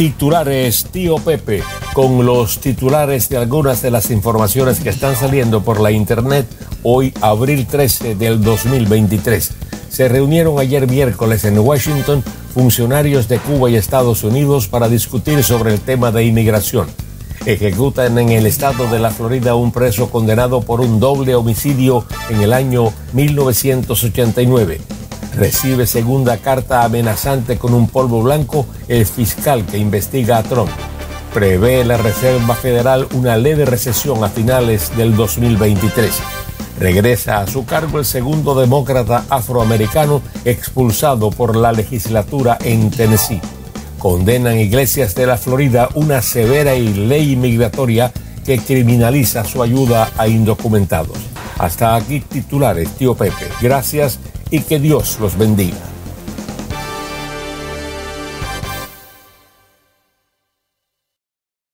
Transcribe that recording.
Titulares Tío Pepe, con los titulares de algunas de las informaciones que están saliendo por la internet hoy, abril 13 del 2023. Se reunieron ayer miércoles en Washington funcionarios de Cuba y Estados Unidos para discutir sobre el tema de inmigración. Ejecutan en el estado de la Florida un preso condenado por un doble homicidio en el año 1989 recibe segunda carta amenazante con un polvo blanco el fiscal que investiga a Trump. Prevé la Reserva Federal una leve recesión a finales del 2023. Regresa a su cargo el segundo demócrata afroamericano expulsado por la legislatura en Tennessee. Condenan iglesias de la Florida una severa ley migratoria que criminaliza su ayuda a indocumentados. Hasta aquí titulares, tío Pepe. Gracias y que Dios los bendiga.